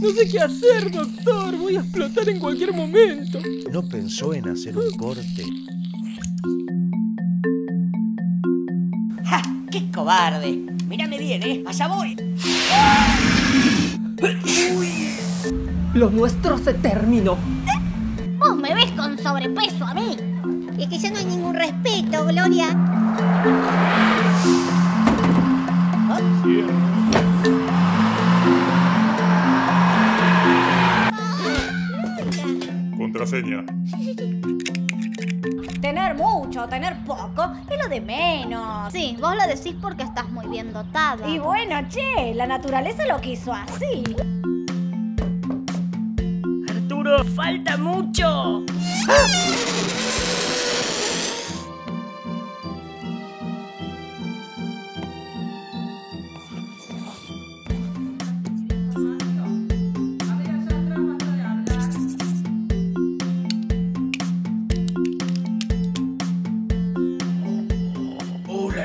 No sé qué hacer, doctor. Voy a explotar en cualquier momento. ¿No pensó en hacer un corte? ¡Ja! ¡Qué cobarde! Mírame bien, ¿eh? ¡Allá voy! Lo nuestro se terminó. Vos me ves con sobrepeso a mí. Es que ya no hay ningún respeto, Gloria. Contraseña. Tener mucho, tener poco, es lo de menos. Sí, vos lo decís porque estás muy bien dotada. Y bueno, che, la naturaleza lo quiso así. Arturo, falta mucho. Hola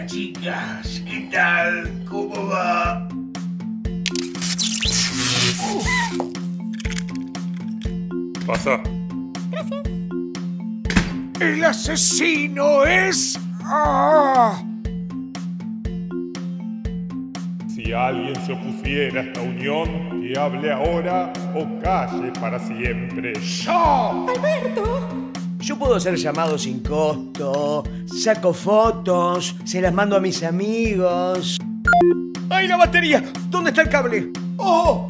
chicas, ¿qué tal? ¿Cómo va? Pasa. El asesino es... ¡Ah! Si alguien se opusiera a esta unión, que hable ahora o calle para siempre. ¡Yo! Yo puedo hacer llamados sin costo, saco fotos, se las mando a mis amigos. ¡Ay, la batería! ¿Dónde está el cable? ¡Oh!